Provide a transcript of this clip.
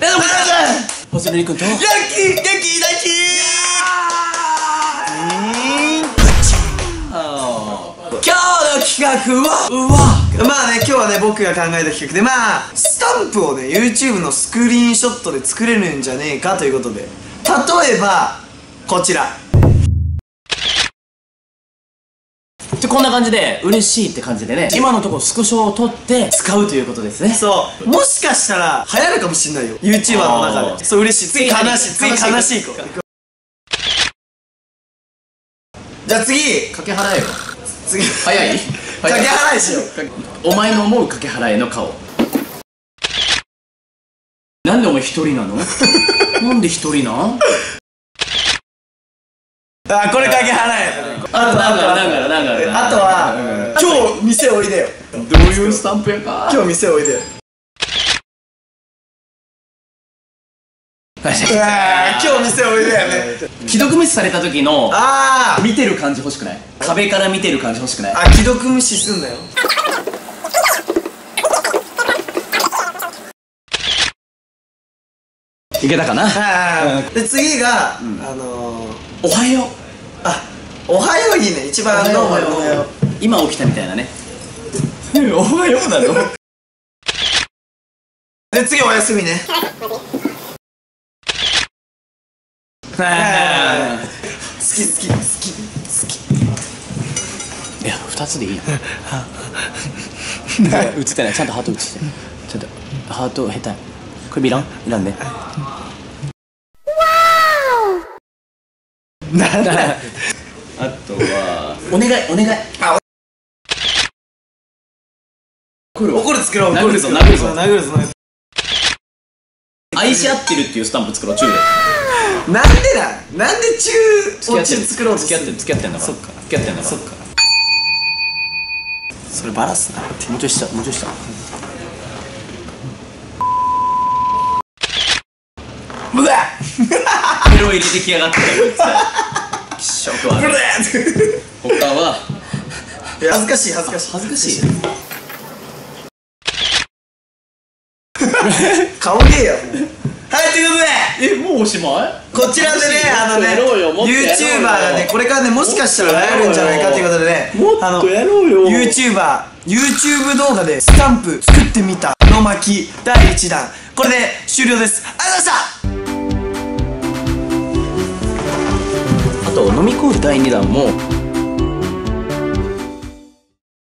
どうも星野りくんと元気元気大気今日の企画はうわ。まあね今日はね僕が考えた企画でまあスタンプをね YouTube のスクリーンショットで作れるんじゃねえかということで例えばこちら。でこんな感じで嬉しいって感じでね今のところスクショを撮って使うということですね。そう。もしかしたら流行るかもしんないよ。YouTuber の中で。そう嬉しい。次悲しい。次悲しい。じゃあ次かけ払えよ。次。早い？かけ払いしよう。お前の思うかけ払えの顔。なんでお前一人なの？なんで一人な？んあこれかけ払えあとなんかな。んかなんかあとは今日店おいでよ。どういうスタンプやか。今日店おいでよ。はい。今日店おいでよね。既読無視された時の見てる感じ欲しくない？壁から見てる感じ欲しくない？あ既読無視すんだよ。いけたかな？はいで次があのーおはよう。あおはよういいね。一番ノーマルの今起きたみたいなね。おはようなの？で次お休みね。はい好き好き好きいや二つでいいよ 映ってない。ちゃんとハート映して。ちゃんとハート下手。これいらん？いらんね。なんだ？あとはお願いお願い。あ怒る怒る作ろ。う殴るぞ怒殴るぞ。殴るぞ。殴るぞ。愛し合ってるっていうスタンプ作ろう中で。なんでだ？なんで中付き合ってる作ろう付き合ってる付き合ってんだからそっか。付き合ってんだからそっか。それバラすな。もうちょい下もうちょい下うわ ペロ入れてきやがってこいつ気色悪い他は。恥ずかしい恥ずかしい。恥ずかしい。顔芸よはいということで。えもうおしまい？こちらでね、あのね、YouTuber がね、これからね、もしかしたら流行るんじゃないかということでね、あの、やろうよ。YouTuber、YouTube 動画でスタンプ作ってみたの巻第1弾、これで終了です。ありがとうございましたあと飲み込む第2弾も